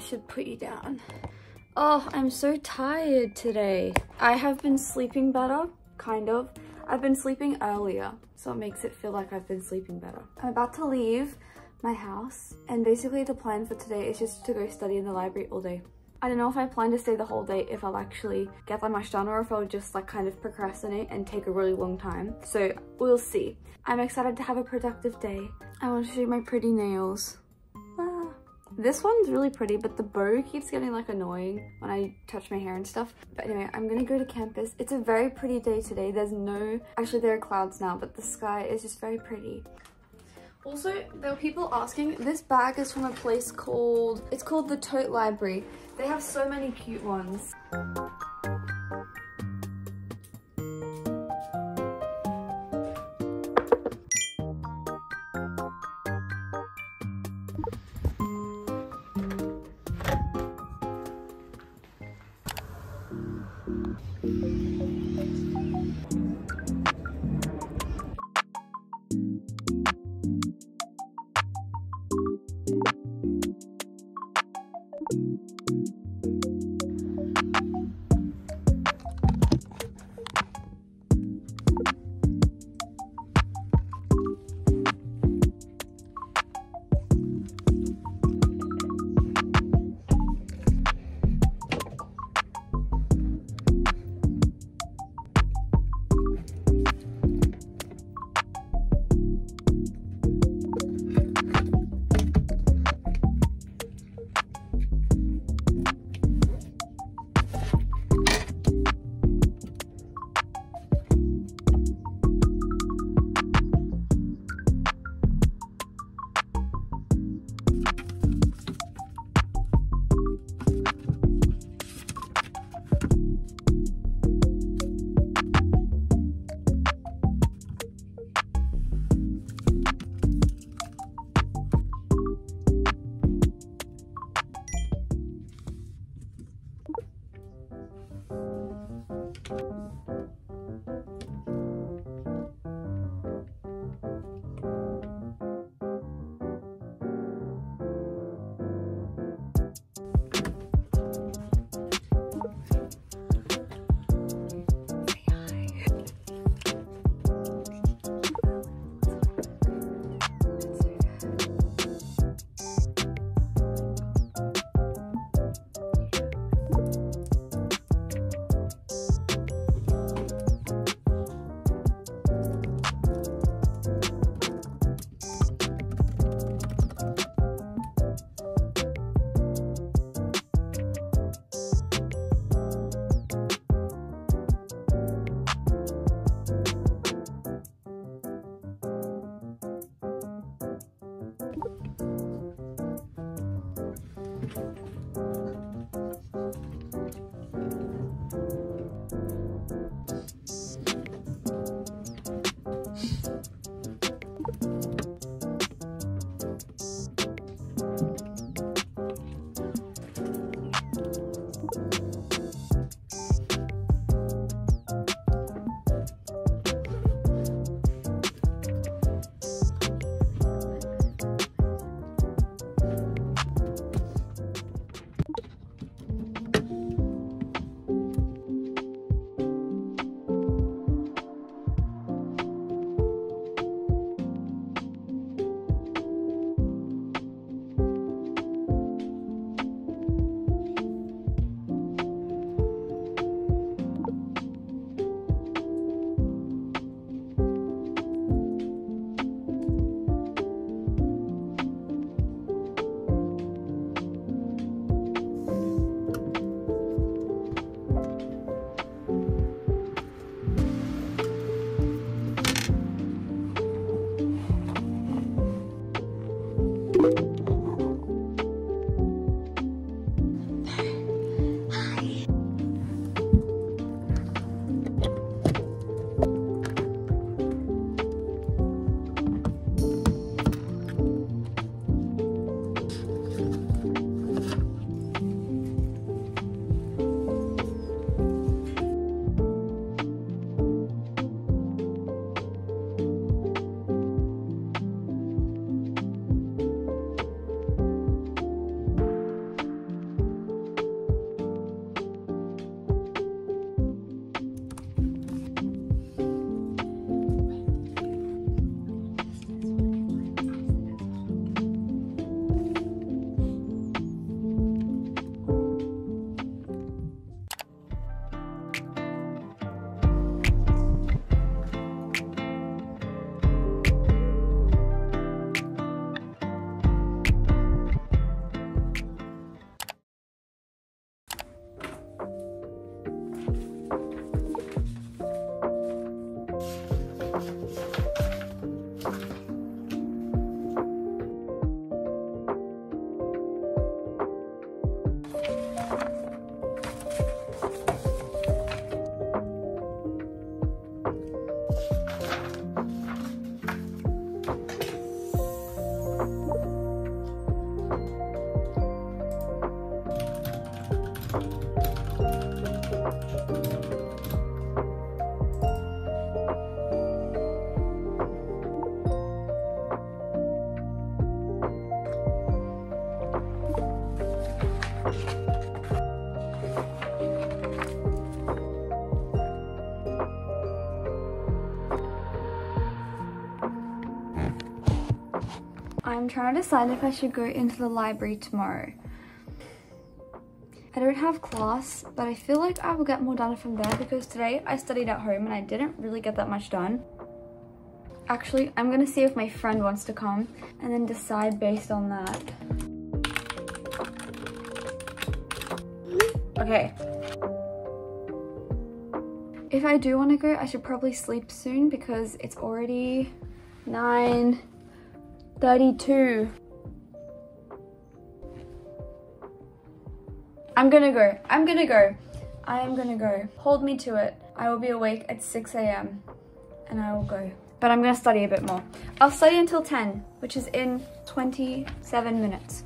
should put you down. Oh, I'm so tired today. I have been sleeping better, kind of. I've been sleeping earlier, so it makes it feel like I've been sleeping better. I'm about to leave my house, and basically the plan for today is just to go study in the library all day. I don't know if I plan to stay the whole day if I'll actually get that much done or if I'll just like kind of procrastinate and take a really long time. So we'll see. I'm excited to have a productive day. I want to show you my pretty nails. This one's really pretty, but the bow keeps getting like annoying when I touch my hair and stuff. But anyway, I'm gonna go to campus. It's a very pretty day today. There's no, actually there are clouds now, but the sky is just very pretty. Also, there were people asking, this bag is from a place called, it's called the Tote Library. They have so many cute ones. Trying to decide if I should go into the library tomorrow. I don't have class, but I feel like I will get more done from there because today I studied at home and I didn't really get that much done. Actually, I'm gonna see if my friend wants to come and then decide based on that. Okay. If I do want to go, I should probably sleep soon because it's already 9 32. I'm gonna go. I'm gonna go. I am gonna go. Hold me to it. I will be awake at 6 a.m. and I will go. But I'm gonna study a bit more. I'll study until 10, which is in 27 minutes.